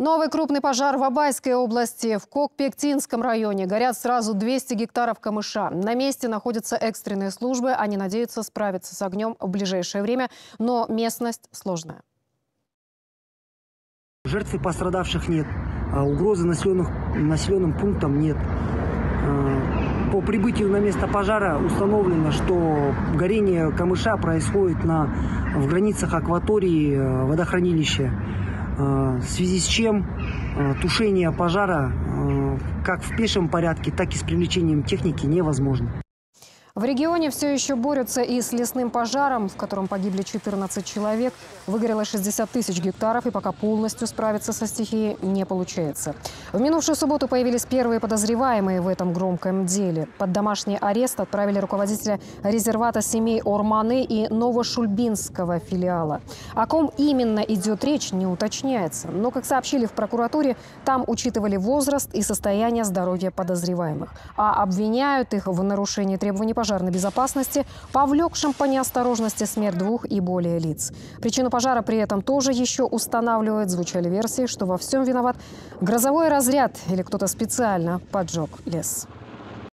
Новый крупный пожар в Абайской области. В Кокпектинском районе горят сразу 200 гектаров камыша. На месте находятся экстренные службы. Они надеются справиться с огнем в ближайшее время, но местность сложная. Жертв и пострадавших нет. А Угрозы населенных, населенным пунктам нет. А, По прибытию на место пожара установлено, что горение камыша происходит на, в границах акватории э, водохранилища. А, В связи с чем э, тушение пожара э, как в пешем порядке, так и с привлечением техники невозможно. В регионе все еще борются и с лесным пожаром, в котором погибли 14 человек. Выгорело 60 тысяч гектаров, и пока полностью справиться со стихией не получается. В минувшую субботу появились первые подозреваемые в этом громком деле. Под домашний арест отправили руководителя резервата семей Орманы и Новошульбинского филиала. О ком именно идет речь, не уточняется. Но, как сообщили в прокуратуре, там учитывали возраст и состояние здоровья подозреваемых. А обвиняют их в нарушении требований пожарной безопасности, повлекшим по неосторожности смерть двух и более лиц. Причину пожара при этом тоже еще устанавливают. Звучали версии, что во всем виноват грозовой разряд или кто-то специально поджег лес.